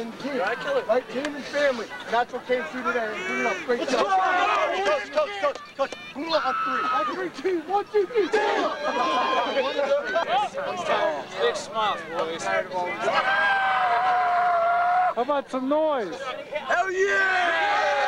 and team. Yeah, Right? Team and family. And that's what came through today. Great job. Coach, coach, coach, coach. Gula on three. On three, Big smiles, boys. How about some noise? Hell yeah!